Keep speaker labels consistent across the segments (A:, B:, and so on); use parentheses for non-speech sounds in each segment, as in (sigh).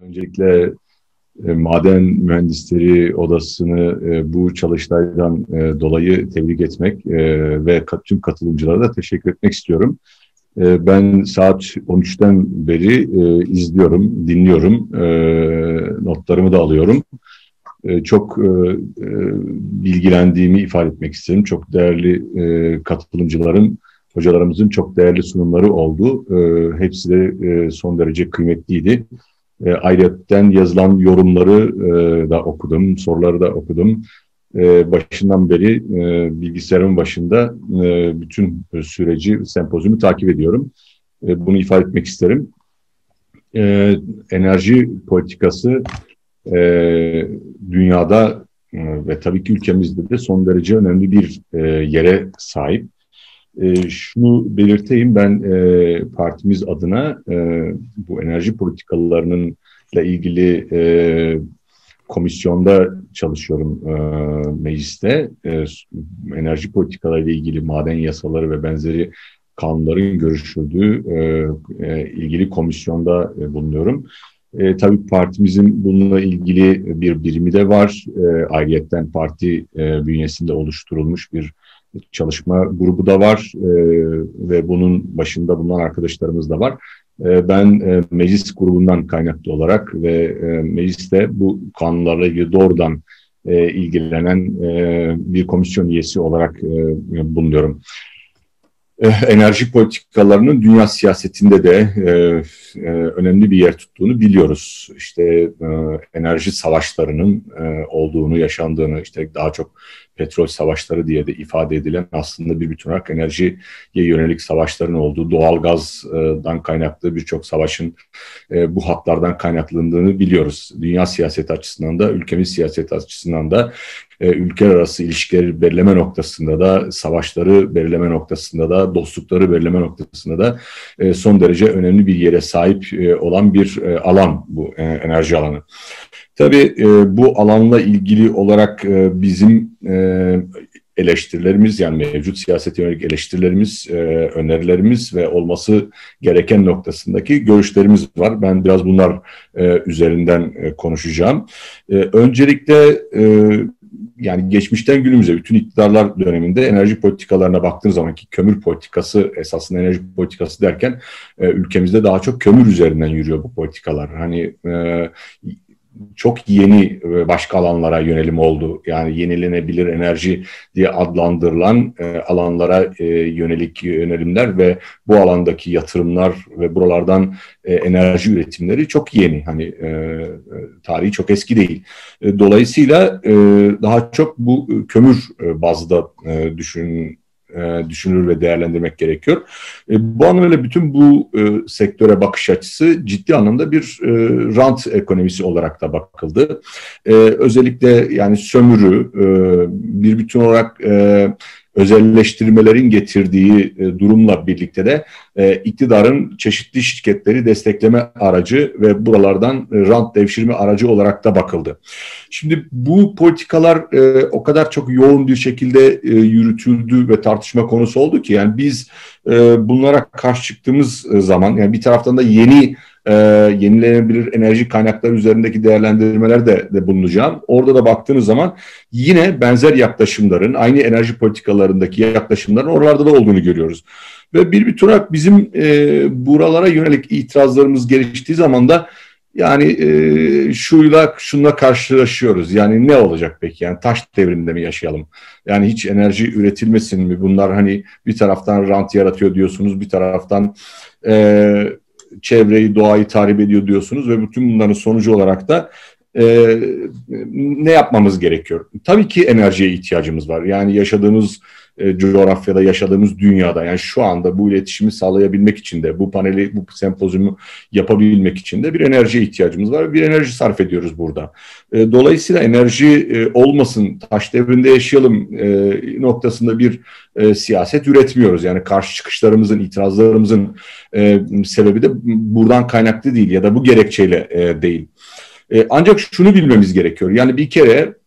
A: Öncelikle e, Maden Mühendisleri Odası'nı e, bu çalıştaydan e, dolayı tebrik etmek ve tüm katılımcılara da teşekkür etmek istiyorum. Ben saat 13'ten beri izliyorum, dinliyorum, notlarımı da alıyorum. Çok bilgilendiğimi ifade etmek isterim. Çok değerli katılımcıların, hocalarımızın çok değerli sunumları oldu. Hepsi de son derece kıymetliydi. E, ayrıca yazılan yorumları e, da okudum, soruları da okudum. E, başından beri e, bilgisayarın başında e, bütün süreci, sempozyumu takip ediyorum. E, bunu ifade etmek isterim. E, enerji politikası e, dünyada e, ve tabii ki ülkemizde de son derece önemli bir e, yere sahip. E, şunu belirteyim ben e, partimiz adına e, bu enerji politikalarının ile ilgili e, komisyonda çalışıyorum e, mecliste. E, enerji politikaları ile ilgili maden yasaları ve benzeri kanunların görüşüldüğü e, e, ilgili komisyonda e, bulunuyorum. E, tabii partimizin bununla ilgili bir birimi de var. E, ayrıyetten parti e, bünyesinde oluşturulmuş bir çalışma grubu da var e, ve bunun başında bulunan arkadaşlarımız da var. E, ben e, meclis grubundan kaynaklı olarak ve e, mecliste bu kanunlarla ilgili doğrudan e, ilgilenen e, bir komisyon üyesi olarak e, bulunuyorum. Eh, enerji politikalarının dünya siyasetinde de e, e, önemli bir yer tuttuğunu biliyoruz. İşte e, enerji savaşlarının e, olduğunu, yaşandığını, işte daha çok petrol savaşları diye de ifade edilen aslında bir bütün olarak enerjiye yönelik savaşların olduğu, doğalgazdan kaynaklı birçok savaşın e, bu hatlardan kaynaklandığını biliyoruz. Dünya siyaset açısından da, ülkemiz siyaset açısından da e, ülkeler arası ilişkileri belirleme noktasında da, savaşları belirleme noktasında da, dostlukları belirleme noktasında da e, son derece önemli bir yere sahip olan bir alan bu enerji alanı. Tabii e, bu alanla ilgili olarak e, bizim e, eleştirilerimiz yani mevcut siyasete yönelik eleştirilerimiz, e, önerilerimiz ve olması gereken noktasındaki görüşlerimiz var. Ben biraz bunlar e, üzerinden e, konuşacağım. E, öncelikle e, yani geçmişten günümüze bütün iktidarlar döneminde enerji politikalarına baktığınız zaman ki kömür politikası esasında enerji politikası derken e, ülkemizde daha çok kömür üzerinden yürüyor bu politikalar. Hani e, çok yeni başka alanlara yönelim oldu. Yani yenilenebilir enerji diye adlandırılan e, alanlara e, yönelik yönelimler ve bu alandaki yatırımlar ve buralardan e, enerji üretimleri çok yeni. Hani e, e tarihi çok eski değil. E, dolayısıyla e, daha çok bu kömür e, bazda e, düşün e, düşünülür ve değerlendirmek gerekiyor. E, bu anlamda bütün bu e, sektöre bakış açısı ciddi anlamda bir e, rant ekonomisi olarak da bakıldı. E, özellikle yani sömürü e, bir bütün olarak e, özelleştirmelerin getirdiği e, durumla birlikte de e, iktidarın çeşitli şirketleri destekleme aracı ve buralardan e, rant devşirme aracı olarak da bakıldı. Şimdi bu politikalar o kadar çok yoğun bir şekilde yürütüldü ve tartışma konusu oldu ki yani biz bunlara karşı çıktığımız zaman yani bir taraftan da yeni e, yenilenebilir enerji kaynakları üzerindeki değerlendirmeler de, de bulunacağım. Orada da baktığınız zaman yine benzer yaklaşımların, aynı enerji politikalarındaki yaklaşımların oralarda da olduğunu görüyoruz. Ve bir bir olarak bizim e, buralara yönelik itirazlarımız geliştiği zaman da yani e, şuyla şunla karşılaşıyoruz. Yani ne olacak peki? Yani taş devrinde mi yaşayalım? Yani hiç enerji üretilmesin mi? Bunlar hani bir taraftan rant yaratıyor diyorsunuz, bir taraftan e, çevreyi, doğayı tahrip ediyor diyorsunuz ve bütün bunların sonucu olarak da e, ne yapmamız gerekiyor? Tabii ki enerjiye ihtiyacımız var. Yani yaşadığımız e, coğrafyada, yaşadığımız dünyada yani şu anda bu iletişimi sağlayabilmek için de bu paneli, bu sempozyumu yapabilmek için de bir enerjiye ihtiyacımız var. Bir enerji sarf ediyoruz burada. E, dolayısıyla enerji e, olmasın, taş devrinde yaşayalım e, noktasında bir e, siyaset üretmiyoruz. Yani karşı çıkışlarımızın, itirazlarımızın e, sebebi de buradan kaynaklı değil ya da bu gerekçeyle e, değil. E, ancak şunu bilmemiz gerekiyor. Yani bir kere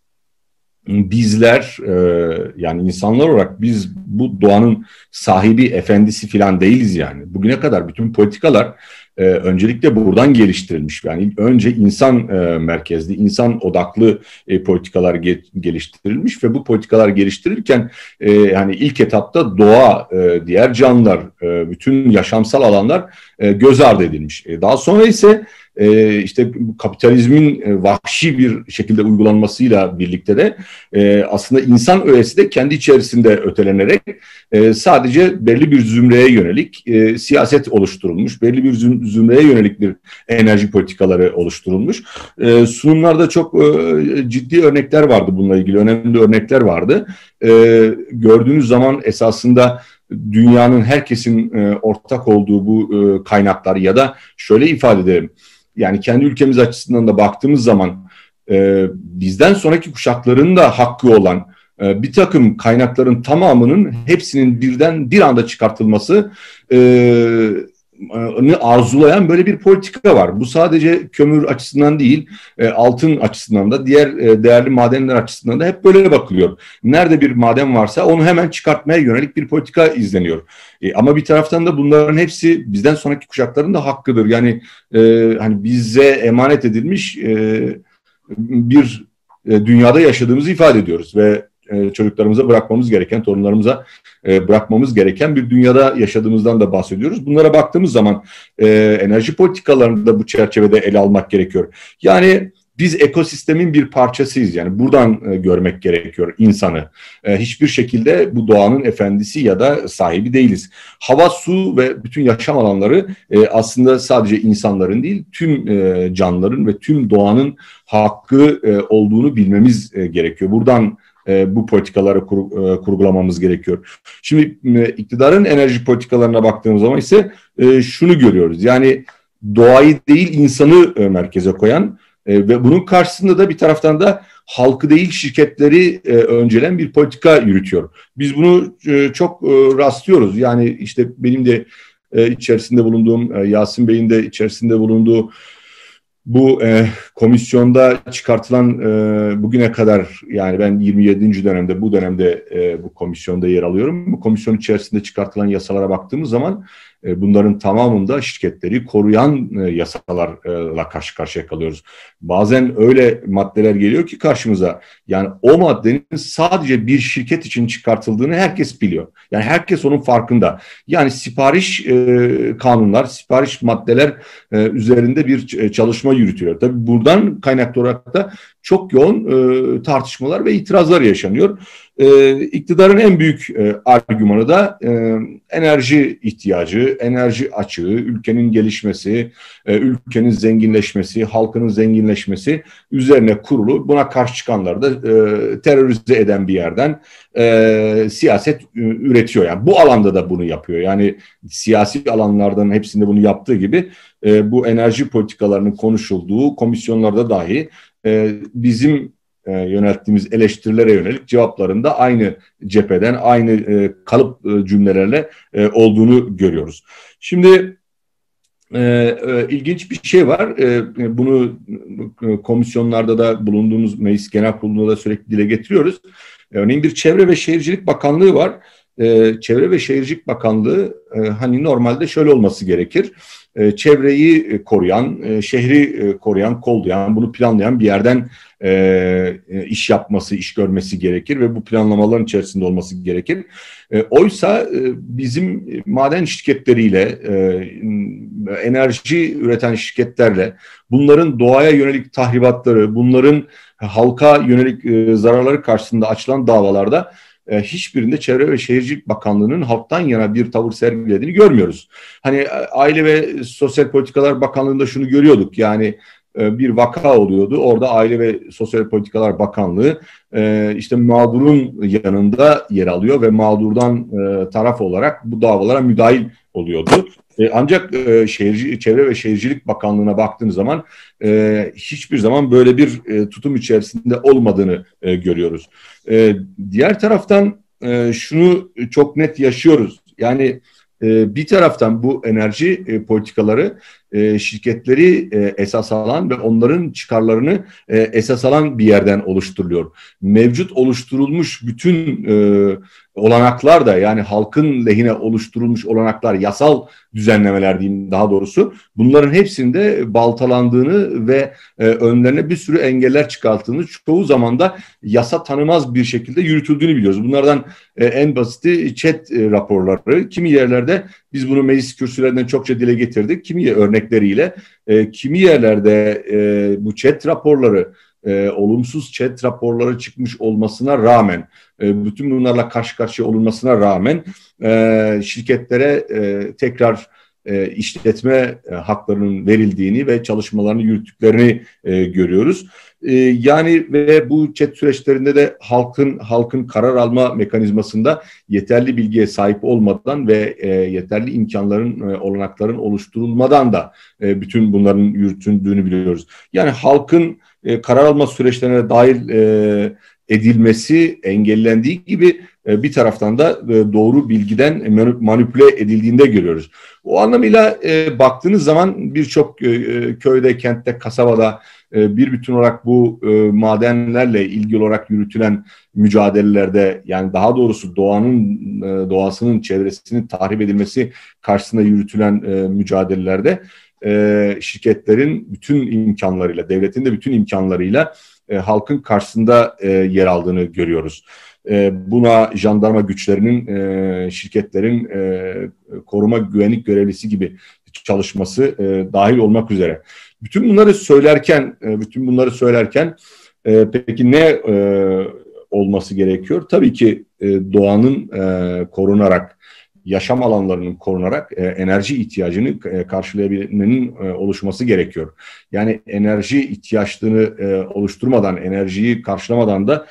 A: bizler e, yani insanlar olarak biz bu doğanın sahibi, efendisi filan değiliz yani. Bugüne kadar bütün politikalar e, öncelikle buradan geliştirilmiş. Yani önce insan e, merkezli, insan odaklı e, politikalar ge geliştirilmiş ve bu politikalar geliştirirken e, yani ilk etapta doğa, e, diğer canlılar, e, bütün yaşamsal alanlar e, göz ardı edilmiş. E, daha sonra ise e, işte kapitalizmin e, vahşi bir şekilde uygulanmasıyla birlikte de e, aslında insan öğesi de kendi içerisinde ötelenerek e, sadece belli bir zümreye yönelik e, siyaset oluşturulmuş, belli bir zümreye yönelik bir enerji politikaları oluşturulmuş. E, sunumlarda çok e, ciddi örnekler vardı bununla ilgili, önemli örnekler vardı. E, gördüğünüz zaman esasında dünyanın herkesin e, ortak olduğu bu e, kaynaklar ya da şöyle ifade edelim yani kendi ülkemiz açısından da baktığımız zaman e, bizden sonraki kuşakların da hakkı olan e, bir takım kaynakların tamamının hepsinin birden bir anda çıkartılması e, arzulayan böyle bir politika var. Bu sadece kömür açısından değil, e, altın açısından da, diğer e, değerli madenler açısından da hep böyle bakılıyor. Nerede bir maden varsa onu hemen çıkartmaya yönelik bir politika izleniyor. E, ama bir taraftan da bunların hepsi bizden sonraki kuşakların da hakkıdır. Yani hani bize emanet edilmiş bir dünyada yaşadığımızı ifade ediyoruz ve e, çocuklarımıza bırakmamız gereken, torunlarımıza e, bırakmamız gereken bir dünyada yaşadığımızdan da bahsediyoruz. Bunlara baktığımız zaman e, enerji politikalarını da bu çerçevede ele almak gerekiyor. Yani biz ekosistemin bir parçasıyız yani buradan görmek gerekiyor insanı. Hiçbir şekilde bu doğanın efendisi ya da sahibi değiliz. Hava, su ve bütün yaşam alanları aslında sadece insanların değil tüm e, canlıların ve tüm doğanın hakkı olduğunu bilmemiz gerekiyor. Buradan e, bu politikaları kur, e, kurgulamamız gerekiyor. Şimdi e, iktidarın enerji politikalarına baktığımız zaman ise e, şunu görüyoruz. Yani doğayı değil insanı e, merkeze koyan e, ve bunun karşısında da bir taraftan da halkı değil şirketleri e, öncelen bir politika yürütüyor. Biz bunu e, çok e, rastlıyoruz. Yani işte benim de e, içerisinde bulunduğum, e, Yasin Bey'in de içerisinde bulunduğu bu e, komisyonda çıkartılan e, bugüne kadar yani ben 27. dönemde bu dönemde e, bu komisyonda yer alıyorum. Bu komisyon içerisinde çıkartılan yasalara baktığımız zaman bunların tamamında şirketleri koruyan e, yasalarla karşı karşıya kalıyoruz. Bazen öyle maddeler geliyor ki karşımıza yani o maddenin sadece bir şirket için çıkartıldığını herkes biliyor. Yani herkes onun farkında. Yani sipariş e, kanunlar, sipariş maddeler üzerinde bir çalışma yürütüyor. Tabii buradan kaynaklı olarak da çok yoğun tartışmalar ve itirazlar yaşanıyor. E, iktidarın en büyük e, argümanı da e, enerji ihtiyacı, enerji açığı, ülkenin gelişmesi, e, ülkenin zenginleşmesi, halkının zenginleşmesi üzerine kurulu. Buna karşı çıkanlar da e, terörize eden bir yerden e, siyaset üretiyor. Yani bu alanda da bunu yapıyor. Yani siyasi alanlardan hepsinde bunu yaptığı gibi e, bu enerji politikalarının konuşulduğu komisyonlarda dahi e, bizim e, yönelttiğimiz eleştirilere yönelik cevaplarında aynı cepheden, aynı e, kalıp e, cümlelerle e, olduğunu görüyoruz. Şimdi e, e, ilginç bir şey var. E, bunu e, komisyonlarda da bulunduğumuz Meclis Genel Kurulu'nda da sürekli dile getiriyoruz. Örneğin bir Çevre ve Şehircilik Bakanlığı var. E, Çevre ve Şehircilik Bakanlığı e, hani normalde şöyle olması gerekir e, çevreyi e, koruyan, e, şehri koruyan, kollayan, bunu planlayan bir yerden iş yapması, iş görmesi gerekir ve bu planlamaların içerisinde olması gerekir. oysa bizim maden şirketleriyle, enerji üreten şirketlerle bunların doğaya yönelik tahribatları, bunların halka yönelik zararları karşısında açılan davalarda e, hiçbirinde Çevre ve Şehircilik Bakanlığı'nın halktan yana bir tavır sergilediğini görmüyoruz. Hani e, Aile ve Sosyal Politikalar Bakanlığı'nda şunu görüyorduk yani e, bir vaka oluyordu. Orada Aile ve Sosyal Politikalar Bakanlığı e, işte mağdurun yanında yer alıyor ve mağdurdan taraf olarak bu davalara müdahil oluyordu. ancak şehirci, Çevre ve Şehircilik Bakanlığı'na baktığımız zaman hiçbir zaman böyle bir tutum içerisinde olmadığını görüyoruz. diğer taraftan şunu çok net yaşıyoruz. Yani bir taraftan bu enerji politikaları e, şirketleri e, esas alan ve onların çıkarlarını e, esas alan bir yerden oluşturuluyor. Mevcut oluşturulmuş bütün olanaklar da yani halkın lehine oluşturulmuş olanaklar, yasal düzenlemeler diyeyim daha doğrusu bunların hepsinde baltalandığını ve önlerine bir sürü engeller çıkarttığını çoğu zaman da yasa tanımaz bir şekilde yürütüldüğünü biliyoruz. Bunlardan en basiti chat raporları. Kimi yerlerde biz bunu meclis kürsülerinden çokça dile getirdik. Kimi örnekleriyle, e, kimi yerlerde e, bu chat raporları e, olumsuz chat raporları çıkmış olmasına rağmen, e, bütün bunlarla karşı karşıya olunmasına rağmen e, şirketlere e, tekrar e, işletme e, haklarının verildiğini ve çalışmalarını yürüttüklerini e, görüyoruz. E, yani ve bu chat süreçlerinde de halkın halkın karar alma mekanizmasında yeterli bilgiye sahip olmadan ve e, yeterli imkanların e, olanakların oluşturulmadan da e, bütün bunların yürütüldüğünü biliyoruz. Yani halkın e, karar alma süreçlerine dahil e, edilmesi engellendiği gibi e, bir taraftan da e, doğru bilgiden manipüle edildiğinde görüyoruz. O anlamıyla e, baktığınız zaman birçok köyde, kentte, kasabada bir bütün olarak bu madenlerle ilgili olarak yürütülen mücadelelerde yani daha doğrusu doğanın doğasının çevresinin tahrip edilmesi karşısında yürütülen mücadelelerde şirketlerin bütün imkanlarıyla, devletin de bütün imkanlarıyla halkın karşısında yer aldığını görüyoruz. E, buna jandarma güçlerinin, e, şirketlerin e, koruma güvenlik görevlisi gibi çalışması e, dahil olmak üzere. Bütün bunları söylerken, e, bütün bunları söylerken e, peki ne e, olması gerekiyor? Tabii ki doğanın korunarak, yaşam alanlarının korunarak enerji ihtiyacını karşılayabilmenin oluşması gerekiyor. Yani enerji ihtiyaçlarını oluşturmadan, enerjiyi karşılamadan da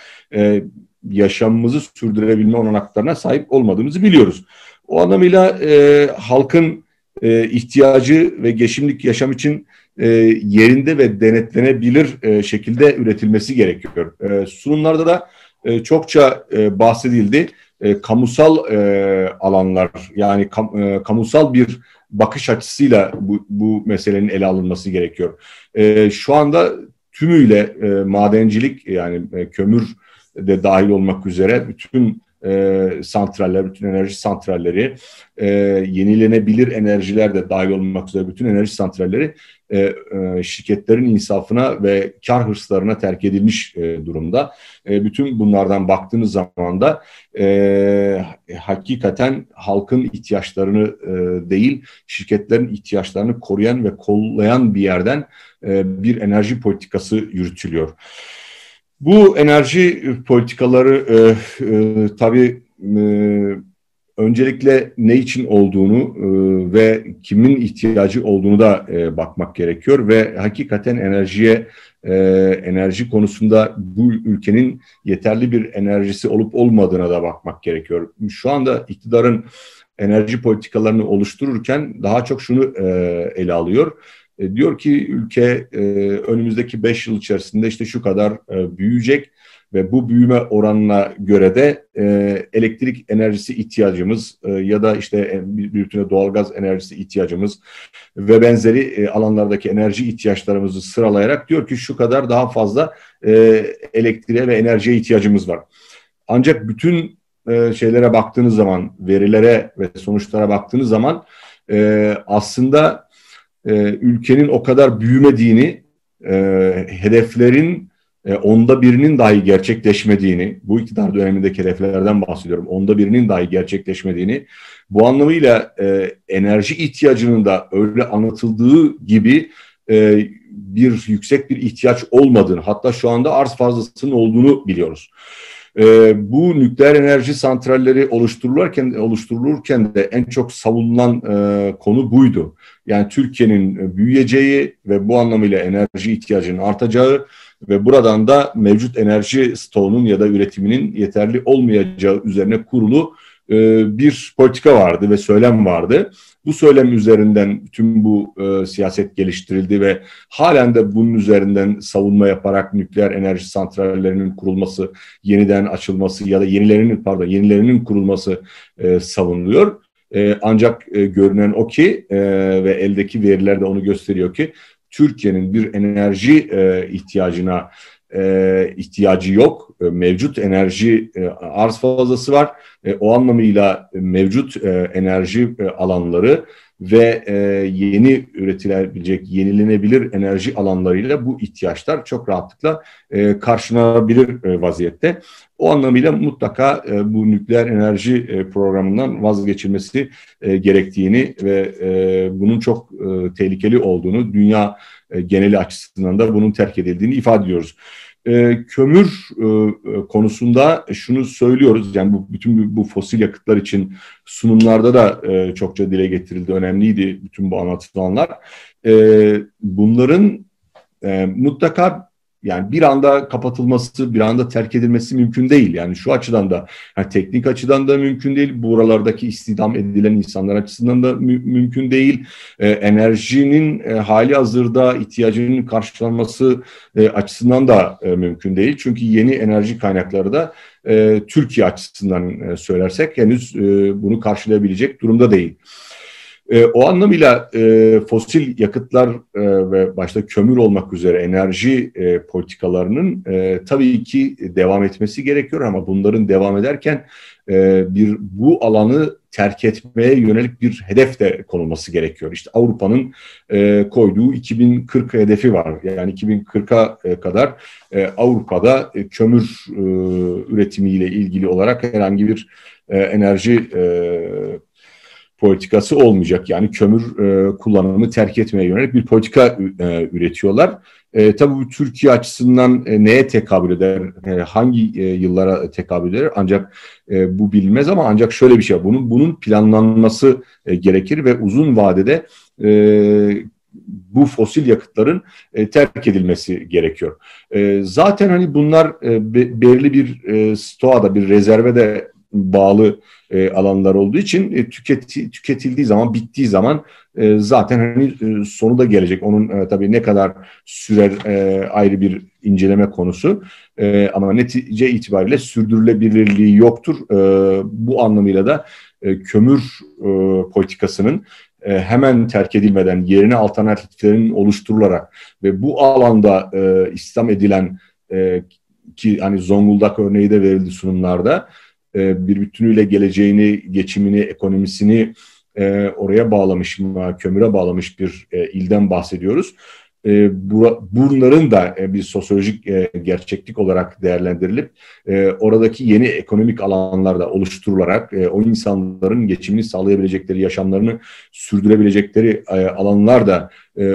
A: yaşamımızı sürdürebilme olanaklarına sahip olmadığımızı biliyoruz. O anlamıyla e, halkın e, ihtiyacı ve geçimlik yaşam için e, yerinde ve denetlenebilir e, şekilde üretilmesi gerekiyor. E, sunumlarda da e, çokça e, bahsedildi. E, kamusal e, alanlar yani kam, e, kamusal bir bakış açısıyla bu, bu meselenin ele alınması gerekiyor. E, şu anda tümüyle e, madencilik yani e, kömür de dahil olmak üzere bütün e, santraller, bütün enerji santralleri, e, yenilenebilir enerjiler de dahil olmak üzere bütün enerji santralleri e, e, şirketlerin insafına ve kar hırslarına terk edilmiş e, durumda. E, bütün bunlardan baktığınız zaman da e, hakikaten halkın ihtiyaçlarını e, değil, şirketlerin ihtiyaçlarını koruyan ve kollayan bir yerden e, bir enerji politikası yürütülüyor. Bu enerji politikaları e, e, tabii e, öncelikle ne için olduğunu e, ve kimin ihtiyacı olduğunu da e, bakmak gerekiyor ve hakikaten enerjiye e, enerji konusunda bu ülkenin yeterli bir enerjisi olup olmadığına da bakmak gerekiyor. Şu anda iktidarın enerji politikalarını oluştururken daha çok şunu e, ele alıyor e, diyor ki ülke e, önümüzdeki 5 yıl içerisinde işte şu kadar e, büyüyecek ve bu büyüme oranına göre de elektrik enerjisi ihtiyacımız ya da işte bir bütüne doğalgaz enerjisi ihtiyacımız ve benzeri alanlardaki enerji ihtiyaçlarımızı sıralayarak diyor ki şu kadar daha fazla e, elektriğe ve enerjiye ihtiyacımız var. Ancak bütün şeylere baktığınız zaman, verilere ve sonuçlara baktığınız zaman e, aslında e, ülkenin o kadar büyümediğini, e, hedeflerin e, onda birinin dahi gerçekleşmediğini, bu iktidar dönemindeki hedeflerden bahsediyorum, onda birinin dahi gerçekleşmediğini, bu anlamıyla e, enerji ihtiyacının da öyle anlatıldığı gibi e, bir yüksek bir ihtiyaç olmadığını, hatta şu anda arz fazlasının olduğunu biliyoruz. E, bu nükleer enerji santralleri oluşturulurken oluşturulurken de en çok savunulan e, konu buydu. Yani Türkiye'nin büyüyeceği ve bu anlamıyla enerji ihtiyacının artacağı ve buradan da mevcut enerji stoğunun ya da üretiminin yeterli olmayacağı üzerine kurulu bir politika vardı ve söylem vardı. Bu söylem üzerinden tüm bu e, siyaset geliştirildi ve halen de bunun üzerinden savunma yaparak nükleer enerji santrallerinin kurulması, yeniden açılması ya da yenilerinin pardon yenilerinin kurulması e, savunuluyor. E, ancak e, görünen o ki e, ve eldeki veriler de onu gösteriyor ki Türkiye'nin bir enerji e, ihtiyacına e, ihtiyacı yok. E, mevcut enerji e, arz fazlası var. E, o anlamıyla mevcut e, enerji e, alanları ve e, yeni üretilebilecek, yenilenebilir enerji alanlarıyla bu ihtiyaçlar çok rahatlıkla e, karşılanabilir e, vaziyette. O anlamıyla mutlaka bu nükleer enerji programından vazgeçilmesi gerektiğini ve bunun çok tehlikeli olduğunu, dünya geneli açısından da bunun terk edildiğini ifade ediyoruz. E, kömür e, konusunda şunu söylüyoruz. Yani bu bütün bu fosil yakıtlar için sunumlarda da e, çokça dile getirildi. Önemliydi bütün bu anlatılanlar. E, bunların e, mutlaka yani bir anda kapatılması, bir anda terk edilmesi mümkün değil. Yani şu açıdan da, yani teknik açıdan da mümkün değil. Buralardaki istihdam edilen insanlar açısından da mü mümkün değil. E, enerjinin e, hali hazırda ihtiyacının karşılanması e, açısından da e, mümkün değil. Çünkü yeni enerji kaynakları da e, Türkiye açısından e, söylersek henüz e, bunu karşılayabilecek durumda değil. E, o anlamıyla e, fosil yakıtlar e, ve başta kömür olmak üzere enerji e, politikalarının e, tabii ki devam etmesi gerekiyor ama bunların devam ederken e, bir bu alanı terk etmeye yönelik bir hedef de konulması gerekiyor. İşte Avrupa'nın e, koyduğu 2040 hedefi var. Yani 2040'a e, kadar e, Avrupa'da e, kömür e, üretimiyle ilgili olarak herhangi bir e, enerji e, politikası olmayacak. Yani kömür e, kullanımı terk etmeye yönelik bir politika e, üretiyorlar. E, tabii bu Türkiye açısından e, neye tekabül eder, e, hangi e, yıllara tekabül eder ancak e, bu bilinmez ama ancak şöyle bir şey bunun bunun planlanması e, gerekir ve uzun vadede e, bu fosil yakıtların e, terk edilmesi gerekiyor. E, zaten hani bunlar e, be, belirli bir e, stoğada, bir rezerve de bağlı e, alanlar olduğu için e, tüketi, tüketildiği zaman, bittiği zaman e, zaten hani e, sonu da gelecek. Onun e, tabii ne kadar sürer e, ayrı bir inceleme konusu. E, ama netice itibariyle sürdürülebilirliği yoktur. E, bu anlamıyla da e, kömür e, politikasının e, hemen terk edilmeden yerine alternatiflerin oluşturularak ve bu alanda e, İslam edilen e, ki hani Zonguldak örneği de verildi sunumlarda e, bir bütünüyle geleceğini, geçimini, ekonomisini e, oraya bağlamış, kömüre bağlamış bir e, ilden bahsediyoruz. E, bunların da bir sosyolojik gerçeklik olarak değerlendirilip oradaki yeni ekonomik alanlarda oluşturularak o insanların geçimini sağlayabilecekleri, yaşamlarını sürdürebilecekleri alanlar da e,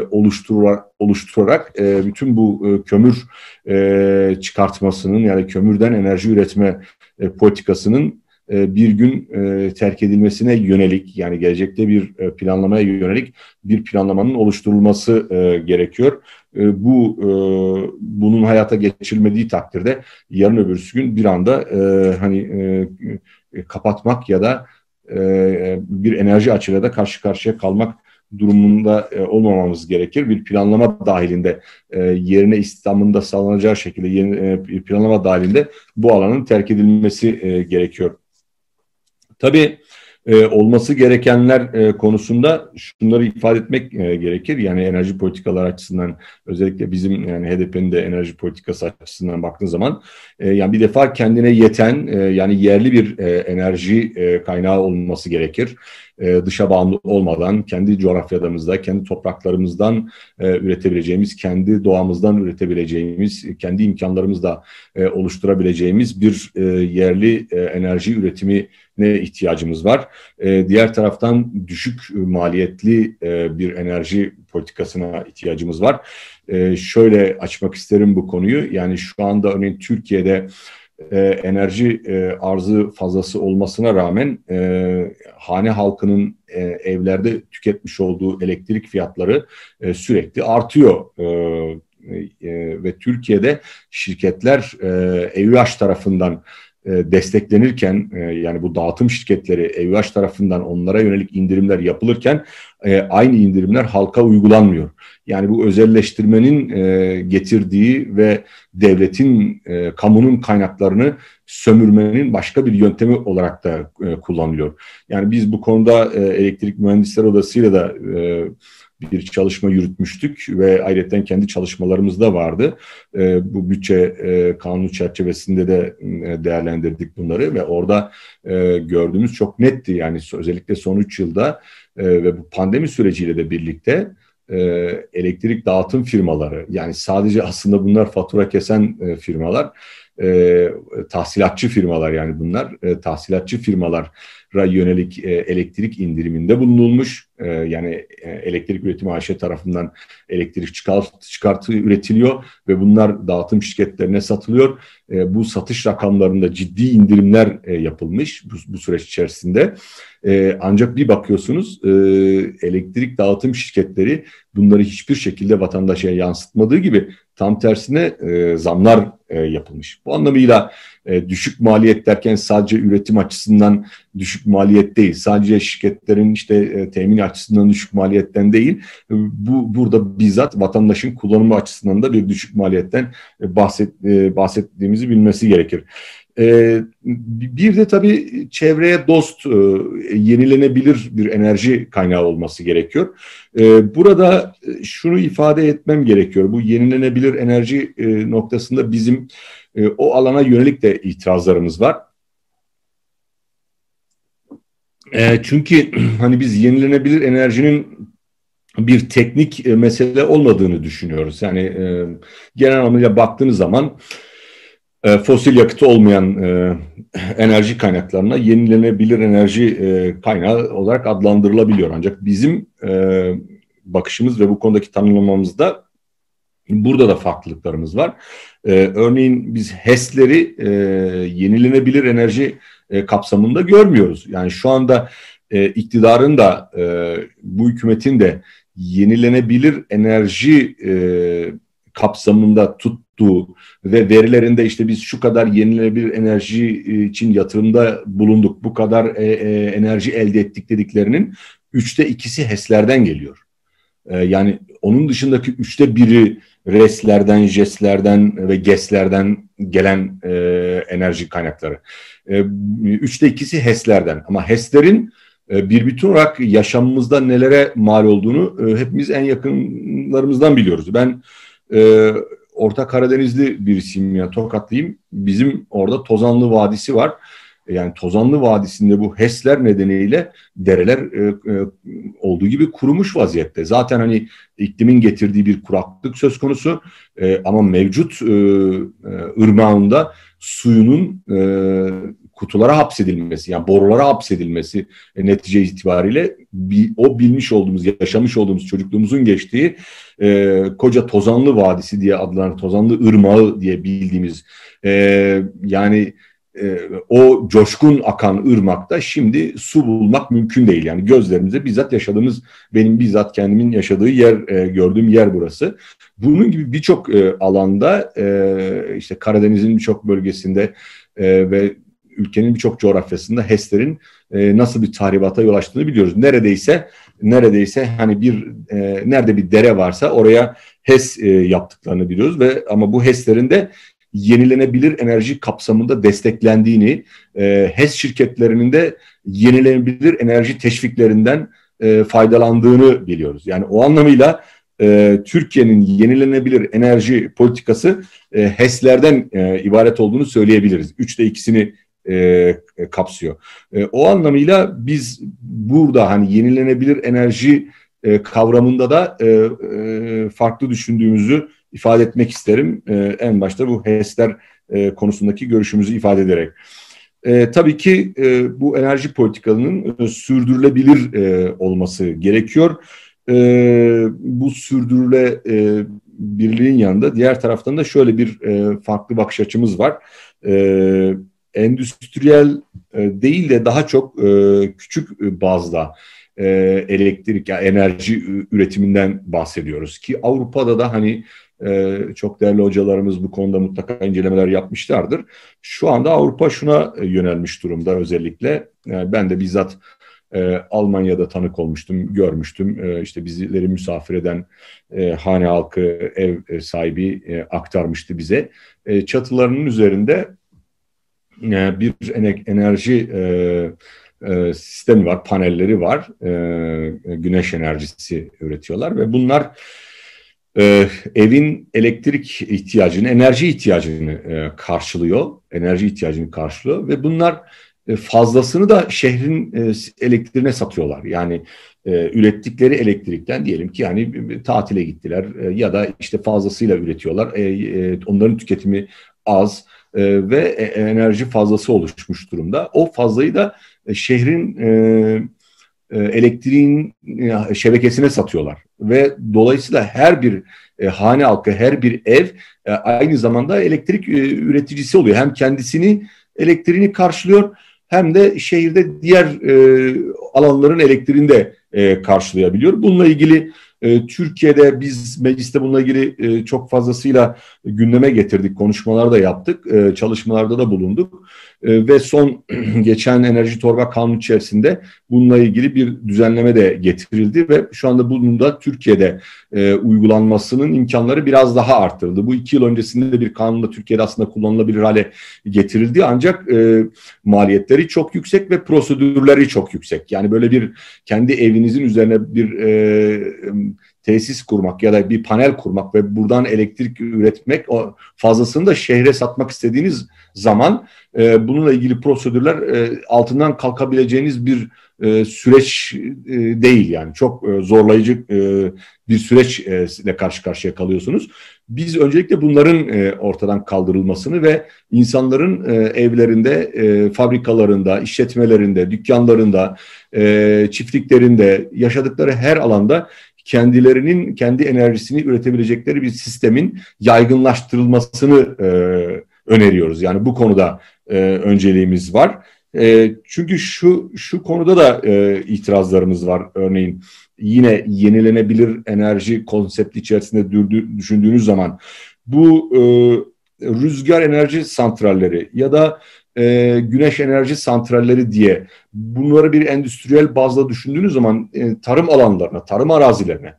A: oluşturarak, bütün bu kömür çıkartmasının yani kömürden enerji üretme e, politikasının e, bir gün e, terk edilmesine yönelik yani gelecekte bir e, planlamaya yönelik bir planlamanın oluşturulması gerekiyor. Bu bunun hayata geçirilmediği takdirde yarın öbürsü gün bir anda hani kapatmak ya da bir enerji açığıyla da karşı karşıya kalmak durumunda e, olmamamız gerekir. Bir planlama dahilinde e, yerine İslam'ın sağlanacağı şekilde yeni, e, planlama dahilinde bu alanın terk edilmesi e, gerekiyor. Tabii e, olması gerekenler e, konusunda şunları ifade etmek e, gerekir. Yani enerji politikalar açısından özellikle bizim yani HDP'nin de enerji politikası açısından baktığın zaman yani bir defa kendine yeten yani yerli bir enerji kaynağı olması gerekir. Dışa bağımlı olmadan kendi coğrafyamızda, kendi topraklarımızdan üretebileceğimiz, kendi doğamızdan üretebileceğimiz, kendi imkanlarımızla oluşturabileceğimiz bir yerli enerji üretimi ne ihtiyacımız var. E, diğer taraftan düşük maliyetli e, bir enerji politikasına ihtiyacımız var. E, şöyle açmak isterim bu konuyu. Yani şu anda örneğin Türkiye'de e, enerji e, arzı fazlası olmasına rağmen e, hane halkının e, evlerde tüketmiş olduğu elektrik fiyatları e, sürekli artıyor. E, e, ve Türkiye'de şirketler e, EÜH tarafından desteklenirken e, yani bu dağıtım şirketleri EÜH tarafından onlara yönelik indirimler yapılırken e, aynı indirimler halka uygulanmıyor. Yani bu özelleştirmenin e, getirdiği ve devletin, e, kamunun kaynaklarını sömürmenin başka bir yöntemi olarak da e, kullanılıyor. Yani biz bu konuda e, elektrik mühendisler odasıyla da e, bir çalışma yürütmüştük ve ayrıca kendi çalışmalarımızda vardı. E, bu bütçe e, kanunu çerçevesinde de e, değerlendirdik bunları ve orada e, gördüğümüz çok netti. Yani özellikle son üç yılda e, ve bu pandemi süreciyle de birlikte elektrik dağıtım firmaları yani sadece aslında bunlar fatura kesen firmalar e, tahsilatçı firmalar yani bunlar e, tahsilatçı firmalara yönelik e, elektrik indiriminde bulunulmuş. E, yani e, elektrik üretimi AŞ tarafından elektrik çıkart, çıkartı üretiliyor ve bunlar dağıtım şirketlerine satılıyor. E, bu satış rakamlarında ciddi indirimler e, yapılmış bu, bu süreç içerisinde. E, ancak bir bakıyorsunuz e, elektrik dağıtım şirketleri bunları hiçbir şekilde vatandaşa yansıtmadığı gibi tam tersine e, zamlar e, yapılmış. Bu anlamıyla e, düşük maliyet derken sadece üretim açısından düşük maliyet değil, sadece şirketlerin işte e, temin açısından düşük maliyetten değil, e, bu burada bizzat vatandaşın kullanımı açısından da bir düşük maliyetten e, bahset, e, bahsettiğimizi bilmesi gerekir. Ee, bir de tabii çevreye dost, e, yenilenebilir bir enerji kaynağı olması gerekiyor. Ee, burada e, şunu ifade etmem gerekiyor. Bu yenilenebilir enerji e, noktasında bizim o alana yönelik de itirazlarımız var. Çünkü (clears throat) hani biz yenilenebilir enerjinin bir teknik mesele olmadığını düşünüyoruz. Yani genel anlamıyla baktığınız zaman e, fosil yakıtı olmayan e, enerji kaynaklarına yenilenebilir enerji e, kaynağı olarak adlandırılabiliyor. Ancak bizim e, bakışımız ve bu konudaki tanımlamamızda burada da farklılıklarımız var. E, örneğin biz HES'leri e, yenilenebilir enerji e, kapsamında görmüyoruz. Yani şu anda e, iktidarın da e, bu hükümetin de yenilenebilir enerji e, kapsamında tuttuğu ve verilerinde işte biz şu kadar yenilenebilir enerji e, için yatırımda bulunduk, bu kadar e, e, enerji elde ettik dediklerinin üçte ikisi HES'lerden geliyor. E, yani onun dışındaki üçte biri RES'lerden, JES'lerden ve GES'lerden gelen e, enerji kaynakları. E, üçte ikisi HES'lerden ama HES'lerin e, bir bütün olarak yaşamımızda nelere mal olduğunu e, hepimiz en yakınlarımızdan biliyoruz. Ben Orta Karadenizli birisiyim ya Tokatlıyım. Bizim orada Tozanlı Vadisi var. Yani Tozanlı Vadisi'nde bu HES'ler nedeniyle dereler e, e, olduğu gibi kurumuş vaziyette. Zaten hani iklimin getirdiği bir kuraklık söz konusu e, ama mevcut e, e, ırmağında suyunun e, kutulara hapsedilmesi yani borulara hapsedilmesi e, netice itibariyle bi, o bilmiş olduğumuz, yaşamış olduğumuz çocukluğumuzun geçtiği e, koca Tozanlı Vadisi diye adlanan Tozanlı Irmağı diye bildiğimiz e, yani e, o coşkun akan ırmakta şimdi su bulmak mümkün değil. Yani gözlerimize bizzat yaşadığımız, benim bizzat kendimin yaşadığı yer, e, gördüğüm yer burası. Bunun gibi birçok e, alanda e, işte Karadeniz'in birçok bölgesinde e, ve ülkenin birçok coğrafyasında HES'lerin e, nasıl bir tahribata yol açtığını biliyoruz. Neredeyse neredeyse hani bir e, nerede bir dere varsa oraya HES e, yaptıklarını biliyoruz ve ama bu HES'lerin de yenilenebilir enerji kapsamında desteklendiğini, e, HES şirketlerinin de yenilenebilir enerji teşviklerinden e, faydalandığını biliyoruz. Yani o anlamıyla e, Türkiye'nin yenilenebilir enerji politikası e, HES'lerden e, ibaret olduğunu söyleyebiliriz. Üçte ikisini e, e, kapsıyor. E, o anlamıyla biz burada hani yenilenebilir enerji e, kavramında da e, e, farklı düşündüğümüzü ifade etmek isterim. E, en başta bu HES'ler e, konusundaki görüşümüzü ifade ederek. E, tabii ki e, bu enerji politikalarının e, sürdürülebilir e, olması gerekiyor. E, bu sürdürülebilirliğin yanında diğer taraftan da şöyle bir e, farklı bakış açımız var. E, endüstriyel e, değil de daha çok e, küçük bazda e, elektrik ya yani enerji üretiminden bahsediyoruz ki Avrupa'da da hani çok değerli hocalarımız bu konuda mutlaka incelemeler yapmışlardır. Şu anda Avrupa şuna yönelmiş durumda özellikle. Ben de bizzat Almanya'da tanık olmuştum, görmüştüm. E, işte bizleri misafir eden e, hane halkı, ev sahibi aktarmıştı bize. Çatılarının üzerinde e, bir enerji e, e, sistemi var, panelleri var. E, güneş enerjisi üretiyorlar ve bunlar e, evin elektrik ihtiyacını, enerji ihtiyacını e, karşılıyor. Enerji ihtiyacını karşılıyor ve bunlar e, fazlasını da şehrin e, elektriğine satıyorlar. Yani e, ürettikleri elektrikten diyelim ki yani tatile gittiler e, ya da işte fazlasıyla üretiyorlar. E, e, onların tüketimi az e, ve e, enerji fazlası oluşmuş durumda. O fazlayı da e, şehrin e, elektriğin şebekesine satıyorlar ve dolayısıyla her bir hane halkı, her bir ev aynı zamanda elektrik üreticisi oluyor. Hem kendisini elektriğini karşılıyor hem de şehirde diğer alanların elektriğini de karşılayabiliyor. Bununla ilgili e, Türkiye'de biz mecliste bununla ilgili e, çok fazlasıyla gündeme getirdik, konuşmalar da yaptık, e, çalışmalarda da bulunduk. E, ve son (clears throat) geçen enerji torba kanunu içerisinde bununla ilgili bir düzenleme de getirildi ve şu anda bunun da Türkiye'de uygulanmasının imkanları biraz daha arttırıldı. Bu iki yıl öncesinde de bir kanunda Türkiye'de aslında kullanılabilir hale getirildi ancak maliyetleri çok yüksek ve prosedürleri çok yüksek. Yani böyle bir kendi evinizin üzerine bir tesis kurmak ya da bir panel kurmak ve buradan elektrik üretmek o fazlasını da şehre satmak istediğiniz zaman e, bununla ilgili prosedürler e, altından kalkabileceğiniz bir e, süreç e, değil yani çok e, zorlayıcı e, bir süreçle e, karşı karşıya kalıyorsunuz. Biz öncelikle bunların e, ortadan kaldırılmasını ve insanların e, evlerinde, e, fabrikalarında, işletmelerinde, dükkanlarında, e, çiftliklerinde, yaşadıkları her alanda kendilerinin kendi enerjisini üretebilecekleri bir sistemin yaygınlaştırılmasını e, öneriyoruz. Yani bu konuda e, önceliğimiz var. E, çünkü şu şu konuda da e, itirazlarımız var. Örneğin yine yenilenebilir enerji konsepti içerisinde düşündüğünüz zaman bu e, rüzgar enerji santralleri ya da e, güneş enerji santralleri diye bunları bir endüstriyel bazda düşündüğünüz zaman e, tarım alanlarına, tarım arazilerine,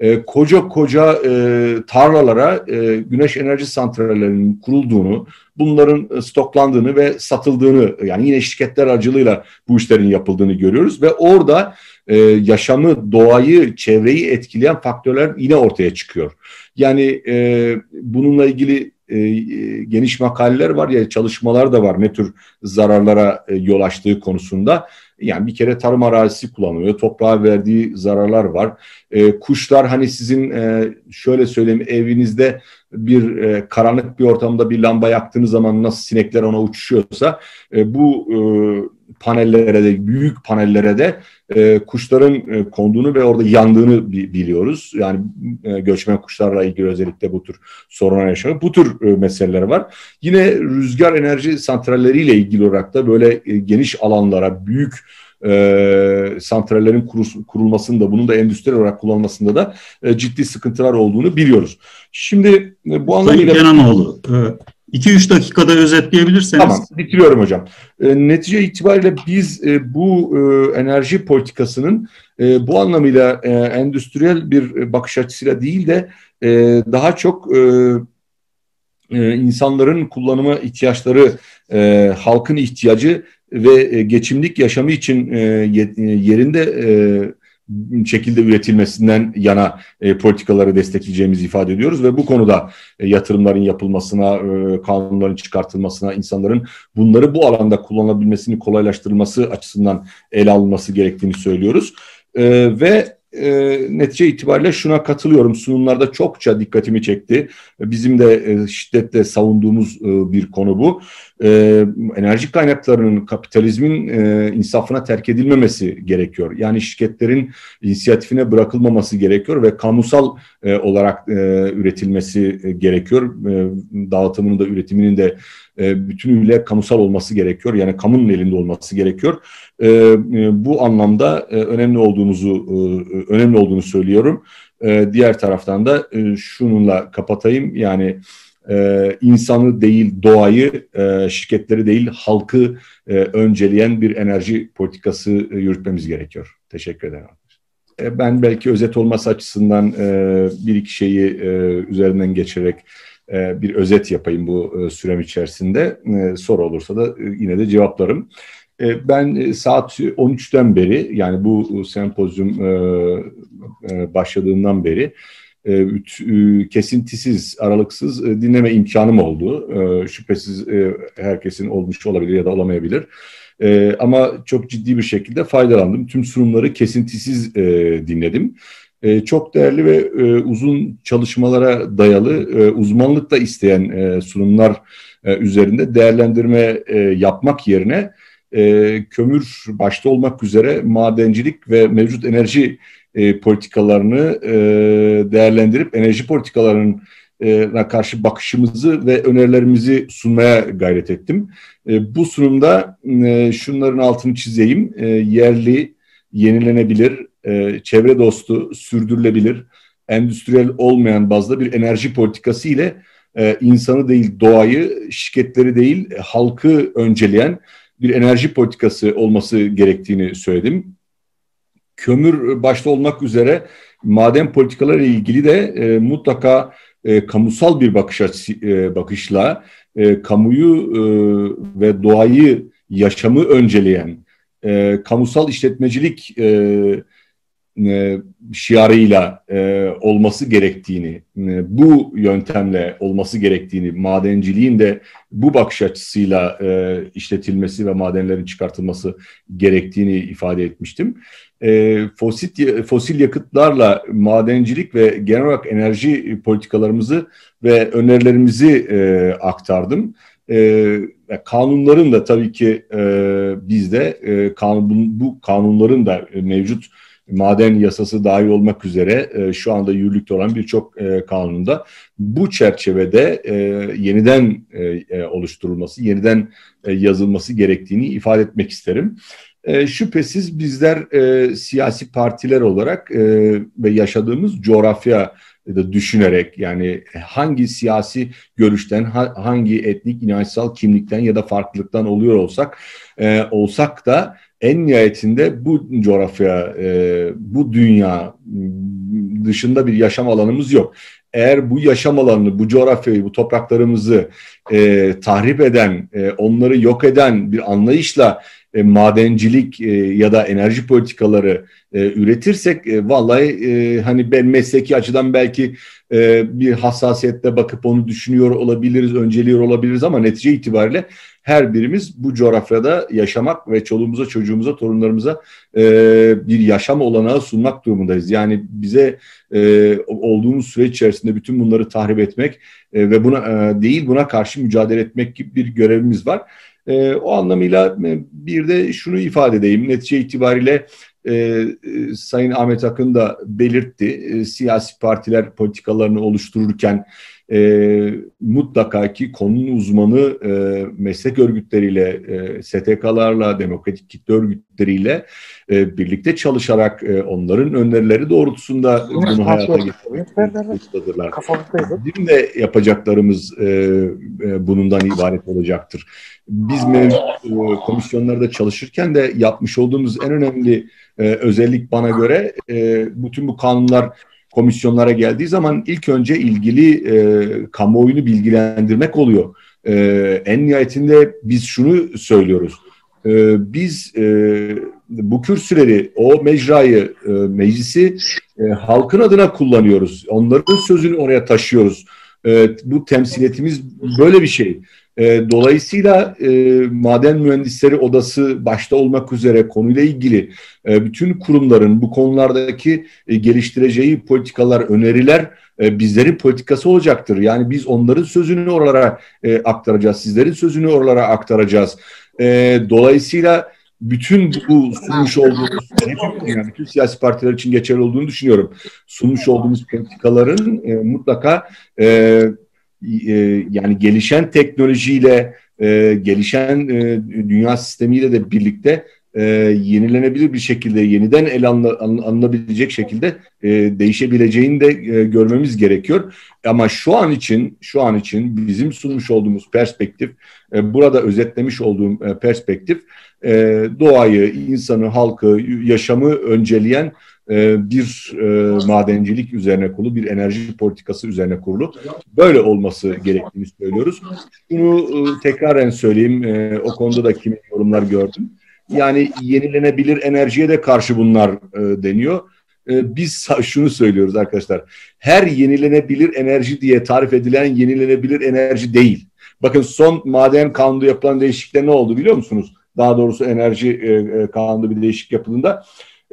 A: e, koca koca e, tarlalara e, güneş enerji santrallerinin kurulduğunu, bunların stoklandığını ve satıldığını yani yine şirketler aracılığıyla bu işlerin yapıldığını görüyoruz ve orada e, yaşamı, doğayı, çevreyi etkileyen faktörler yine ortaya çıkıyor. Yani e, bununla ilgili e, geniş makaleler var ya çalışmalar da var ne tür zararlara e, yol açtığı konusunda. Yani bir kere tarım arazisi kullanılıyor, toprağa verdiği zararlar var. E, kuşlar hani sizin e, şöyle söyleyeyim evinizde bir e, karanlık bir ortamda bir lamba yaktığınız zaman nasıl sinekler ona uçuşuyorsa e, bu e, panellere de büyük panellere de e, kuşların e, konduğunu ve orada yandığını biliyoruz. Yani e, göçmen kuşlarla ilgili özellikle bu tür sorunlar yaşanıyor. Bu tür e, meseleler var. Yine rüzgar enerji santralleriyle ilgili olarak da böyle e, geniş alanlara büyük e, santrallerin kurulmasında bunun da endüstriyel olarak kullanılmasında da e, ciddi sıkıntılar olduğunu biliyoruz. Şimdi e, bu anlamıyla...
B: Sayın Kenanoğlu, 2-3 dakikada özetleyebilirseniz.
A: Tamam, bitiriyorum hocam. E, netice itibariyle biz e, bu e, enerji politikasının e, bu anlamıyla e, endüstriyel bir bakış açısıyla değil de e, daha çok e, e, insanların kullanıma ihtiyaçları, e, halkın ihtiyacı ve e, geçimlik yaşamı için e, e yerinde e, şekilde üretilmesinden yana e, politikaları destekleyeceğimizi ifade ediyoruz ve bu konuda e, yatırımların yapılmasına, e, kanunların çıkartılmasına, insanların bunları bu alanda kullanabilmesini kolaylaştırılması açısından ele alınması gerektiğini söylüyoruz. E, ve e, netice itibariyle şuna katılıyorum. Sunumlarda çokça dikkatimi çekti. Bizim de e, şiddetle savunduğumuz e, bir konu bu. E, enerji kaynaklarının kapitalizmin e, insafına terk edilmemesi gerekiyor. Yani şirketlerin inisiyatifine bırakılmaması gerekiyor ve kamusal e, olarak e, üretilmesi e, gerekiyor. E, dağıtımının da üretiminin de e, bütünüyle kamusal olması gerekiyor. Yani kamunun elinde olması gerekiyor. E, e, bu anlamda e, önemli olduğumuzu e, önemli olduğunu söylüyorum. E, diğer taraftan da e, şununla kapatayım. Yani e, insanı değil doğayı, e, şirketleri değil halkı e, önceleyen bir enerji politikası e, yürütmemiz gerekiyor. Teşekkür ederim. E, ben belki özet olması açısından e, bir iki şeyi e, üzerinden geçerek e, bir özet yapayım bu e, sürem içerisinde. E, soru olursa da e, yine de cevaplarım. E, ben e, saat 13'ten beri yani bu sempozyum e, e, başladığından beri e, e, kesintisiz, aralıksız e, dinleme imkanım oldu. Şüphesiz herkesin olmuş olabilir ya da olamayabilir. Ama çok ciddi bir şekilde faydalandım. Tüm sunumları kesintisiz dinledim. Çok değerli ve uzun çalışmalara dayalı, uzmanlık da isteyen sunumlar üzerinde değerlendirme yapmak yerine kömür başta olmak üzere madencilik ve mevcut enerji e, politikalarını e, değerlendirip enerji politikalarına karşı bakışımızı ve önerilerimizi sunmaya gayret ettim. E, bu sunumda e, şunların altını çizeyim. E, yerli, yenilenebilir, e, çevre dostu, sürdürülebilir, endüstriyel olmayan bazda bir enerji politikası ile e, insanı değil doğayı, şirketleri değil halkı önceleyen bir enerji politikası olması gerektiğini söyledim kömür başta olmak üzere maden politikaları ile ilgili de e, mutlaka e, kamusal bir bakış açısı, e, bakışla e, kamuyu e, ve doğayı yaşamı önceleyen e, kamusal işletmecilik e, e, şiarıyla e, olması gerektiğini, e, bu yöntemle olması gerektiğini, madenciliğin de bu bakış açısıyla e, işletilmesi ve madenlerin çıkartılması gerektiğini ifade etmiştim. E, fosil, fosil yakıtlarla madencilik ve genel olarak enerji politikalarımızı ve önerilerimizi e, aktardım. E, kanunların da tabii ki e, bizde e, kanun, bu kanunların da mevcut maden yasası dahil olmak üzere e, şu anda yürürlükte olan birçok e, kanunda bu çerçevede e, yeniden oluşturulması, yeniden yazılması gerektiğini ifade etmek isterim. Şüphesiz bizler siyasi partiler olarak ve yaşadığımız coğrafya da düşünerek yani hangi siyasi görüşten, hangi etnik, inançsal kimlikten ya da farklılıktan oluyor olsak e, olsak da en nihayetinde bu coğrafya, e, bu dünya dışında bir yaşam alanımız yok. Eğer bu yaşam alanını, bu coğrafyayı, bu topraklarımızı e, tahrip eden, e, onları yok eden bir anlayışla e, madencilik e, ya da enerji politikaları e, üretirsek e, vallahi e, hani ben mesleki açıdan belki e, bir hassasiyetle bakıp onu düşünüyor olabiliriz, önceliyor olabiliriz ama netice itibariyle her birimiz bu coğrafyada yaşamak ve çoluğumuza, çocuğumuza, torunlarımıza e, bir yaşam olanağı sunmak durumundayız. Yani bize e, olduğumuz süreç içerisinde bütün bunları tahrip etmek e, ve buna e, değil buna karşı mücadele etmek gibi bir görevimiz var. E, o anlamıyla e, bir de şunu ifade edeyim. Netice itibariyle e, e, Sayın Ahmet Akın da belirtti. E, siyasi partiler politikalarını oluştururken e, mutlaka ki konunun uzmanı e, meslek örgütleriyle, e, STK'larla, demokratik kitle örgütleriyle e, birlikte çalışarak e, onların önerileri doğrultusunda bunu hayata getirmek Bizim de yapacaklarımız e, e, bundan ibaret olacaktır. Biz mevcut e, komisyonlarda çalışırken de yapmış olduğumuz en önemli e, özellik bana göre e, bütün bu kanunlar komisyonlara geldiği zaman ilk önce ilgili e, kamuoyunu bilgilendirmek oluyor. E, en nihayetinde biz şunu söylüyoruz. E, biz e, bu kürsüleri, o mecrayı, e, meclisi e, halkın adına kullanıyoruz. Onların sözünü oraya taşıyoruz. E, bu temsiliyetimiz böyle bir şey. E, dolayısıyla e, maden mühendisleri odası başta olmak üzere konuyla ilgili e, bütün kurumların bu konulardaki e, geliştireceği politikalar, öneriler e, bizlerin politikası olacaktır. Yani biz onların sözünü oralara e, aktaracağız, sizlerin sözünü oralara aktaracağız. E, dolayısıyla bütün bu sunmuş olduğumuz, yani bütün siyasi partiler için geçerli olduğunu düşünüyorum. Sunmuş olduğumuz politikaların e, mutlaka e, e, yani gelişen teknolojiyle, e, gelişen e, dünya sistemiyle de birlikte e, yenilenebilir bir şekilde yeniden ele alınabilecek şekilde e, değişebileceğini de e, görmemiz gerekiyor. Ama şu an için şu an için bizim sunmuş olduğumuz perspektif e, burada özetlemiş olduğum e, perspektif e, doğayı, insanı, halkı, yaşamı önceleyen e, bir e, madencilik üzerine kurulu, bir enerji politikası üzerine kurulu. Böyle olması gerektiğini söylüyoruz. Bunu e, tekraren söyleyeyim, e, o konuda da kimi yorumlar gördüm. Yani yenilenebilir enerjiye de karşı bunlar deniyor. Biz şunu söylüyoruz arkadaşlar. Her yenilenebilir enerji diye tarif edilen yenilenebilir enerji değil. Bakın son maden kanunu yapılan değişiklikte ne oldu biliyor musunuz? Daha doğrusu enerji kanunu bir değişik yapıldığında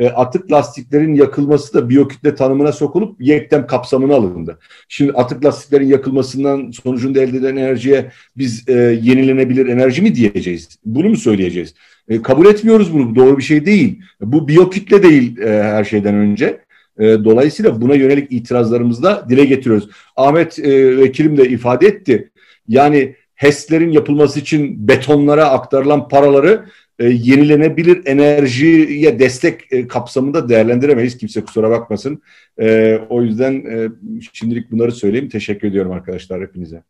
A: e, atık lastiklerin yakılması da biyokütle tanımına sokulup yektem kapsamına alındı. Şimdi atık lastiklerin yakılmasından sonucunda elde edilen enerjiye biz e, yenilenebilir enerji mi diyeceğiz? Bunu mu söyleyeceğiz? E, kabul etmiyoruz bunu. Doğru bir şey değil. Bu biyokütle değil e, her şeyden önce. E, dolayısıyla buna yönelik itirazlarımızı da dile getiriyoruz. Ahmet e, Vekilim de ifade etti. Yani HES'lerin yapılması için betonlara aktarılan paraları e, yenilenebilir enerjiye destek e, kapsamında değerlendiremeyiz. Kimse kusura bakmasın. E, o yüzden şimdilik bunları söyleyeyim. Teşekkür ediyorum arkadaşlar hepinize.